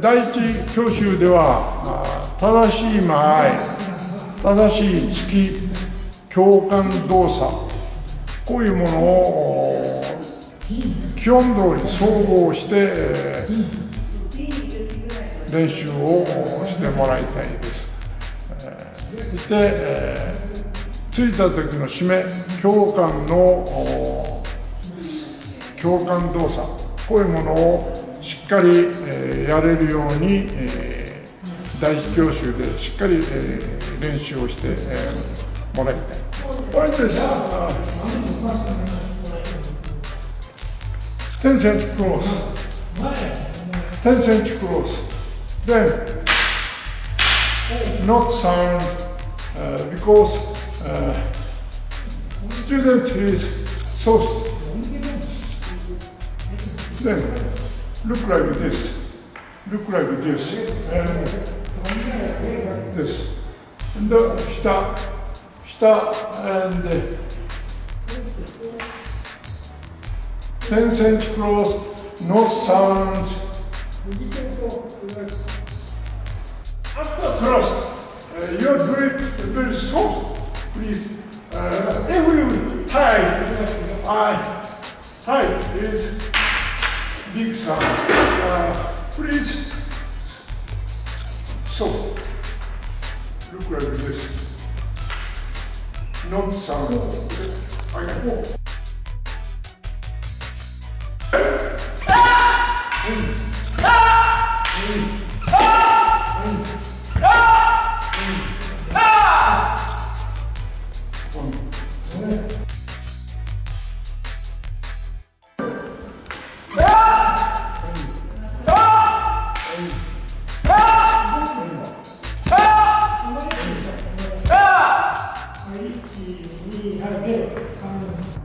第一教習では正しい間合い正しい月共感動作こういうものを基本通り総合して練習をしてもらいたいです。で、えー、着いた時の締め共感の共感動作こういうものをしっかり、えー、やれるように、えー、第一教習でしっかり、えー、練習をして、えー、もらいたい。ポイントです。10 cent cross. 10 cent cross. Then, not sound uh, because uh, student is so. Then, look like this. Look like this. And this. And the 下、下 and uh, 10 cent cross, no sound. After cross, uh, your is very soft, please. Uh, every time I, tight is big sound. Uh, please, soft. Look like this. Not sound. Okay. 1、2、はい、で3。